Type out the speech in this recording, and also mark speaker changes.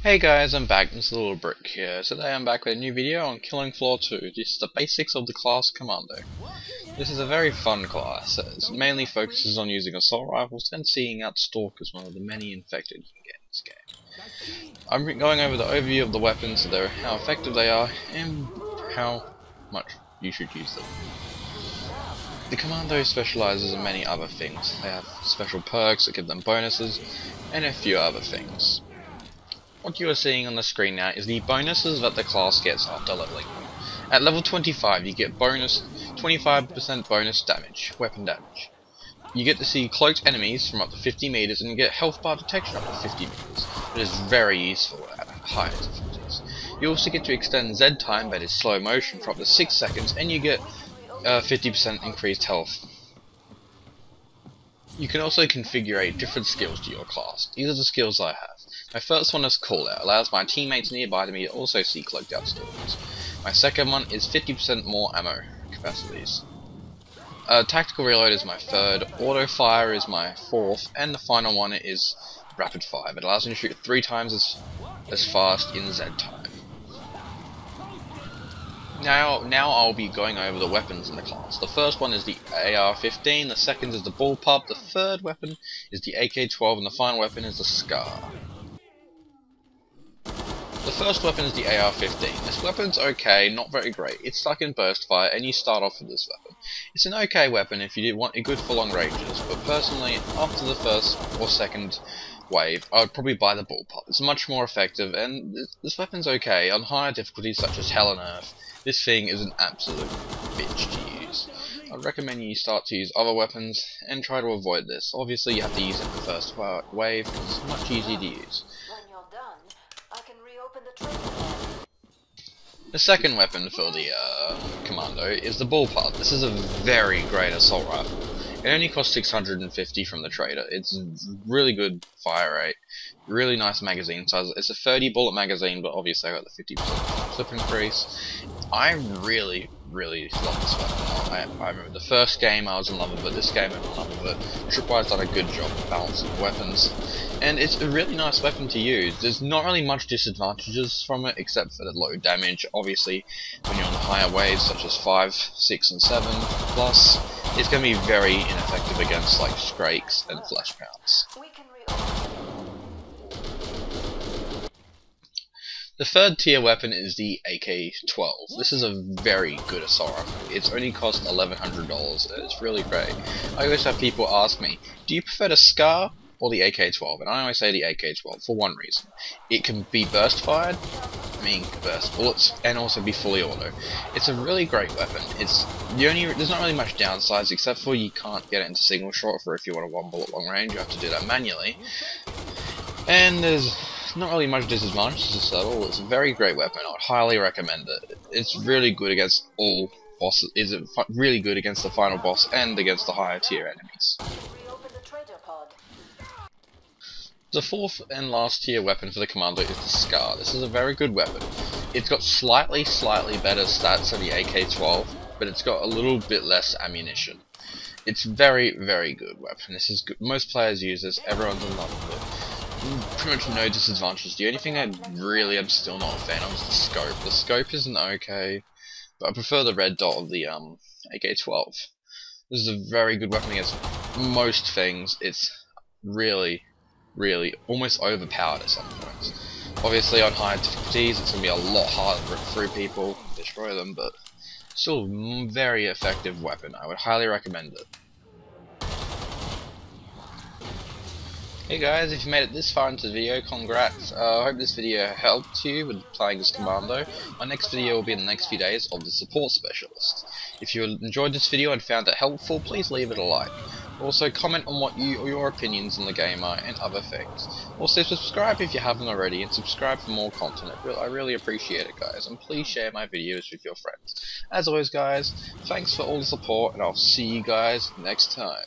Speaker 1: Hey guys, I'm back, Mr. Little Brick here. Today I'm back with a new video on Killing Floor 2, just the basics of the class Commando. This is a very fun class, it mainly focuses on using assault rifles and seeing out stalkers, one of the many infected you can get in this game. I'm going over the overview of the weapons, their, how effective they are, and how much you should use them. The Commando specializes in many other things. They have special perks that give them bonuses, and a few other things. What you are seeing on the screen now is the bonuses that the class gets after leveling At level 25 you get bonus 25% bonus damage, weapon damage. You get to see cloaked enemies from up to 50 meters and you get health bar detection up to 50 meters. It is very useful at higher difficulties. You also get to extend Z time, that is slow motion, for up to 6 seconds and you get 50% uh, increased health. You can also configure different skills to your class. These are the skills I have. My first one is Call Out, allows my teammates nearby to me to also see cloaked out stalkers. My second one is 50% more ammo capacities. Uh, Tactical Reload is my third, Auto Fire is my fourth, and the final one is Rapid Fire. It allows me to shoot three times as, as fast in Z time. Now, now I'll be going over the weapons in the class. The first one is the AR-15, the second is the Bullpup, the third weapon is the AK-12, and the final weapon is the SCAR. The first weapon is the AR-15. This weapon's okay, not very great. It's stuck in burst fire, and you start off with this weapon. It's an okay weapon if you want it good for long ranges, but personally, after the first or second wave, I would probably buy the ball bullpup. It's much more effective, and this, this weapon's okay. On higher difficulties such as Hell on Earth, this thing is an absolute bitch to use. I'd recommend you start to use other weapons, and try to avoid this. Obviously you have to use it in the first wave, because it's much easier to use. The second weapon for the uh, Commando is the bullpup. This is a very great assault rifle. It only costs 650 from the trader. It's really good fire rate, really nice magazine size. It's a 30 bullet magazine, but obviously I got the 50% clip increase. I really, really love this weapon. I, I, remember the first game I was in love with it, this game I'm in love with it. Tripwire's done a good job of balancing weapons, and it's a really nice weapon to use. There's not really much disadvantages from it, except for the low damage. Obviously, when you're on the higher waves, such as 5, 6, and 7 plus, it's going to be very ineffective against like Scrakes and Fleshpounds. The third tier weapon is the AK-12. This is a very good assault rifle. It's only cost $1,100 and it's really great. I always have people ask me, do you prefer the SCAR or the AK-12? And I always say the AK-12 for one reason. It can be burst fired, I mean burst bullets, and also be fully auto. It's a really great weapon. It's the only there's not really much downsides except for you can't get it into single shot for if you want a one bullet long range. You have to do that manually. And there's not really much disadvantage to settle. It's a very great weapon. I would highly recommend it. It's really good against all bosses. Is it really good against the final boss and against the higher tier enemies. The fourth and last tier weapon for the Commando is the Scar. This is a very good weapon. It's got slightly, slightly better stats than the AK-12, but it's got a little bit less ammunition. It's very, very good weapon. This is good. Most players use this. Everyone's in love with it pretty much no disadvantages. The only thing I really am still not a fan of is the scope. The scope isn't okay, but I prefer the red dot of the um, AK-12. This is a very good weapon against most things. It's really, really almost overpowered at some points. Obviously on higher difficulties it's going to be a lot harder to through people, destroy them, but still a very effective weapon. I would highly recommend it. Hey guys, if you made it this far into the video, congrats. Uh, I hope this video helped you with playing as Commando. My next video will be in the next few days of the Support Specialist. If you enjoyed this video and found it helpful, please leave it a like. Also, comment on what you or your opinions on the game are and other things. Also, subscribe if you haven't already, and subscribe for more content. I really appreciate it, guys. And please share my videos with your friends. As always, guys, thanks for all the support, and I'll see you guys next time.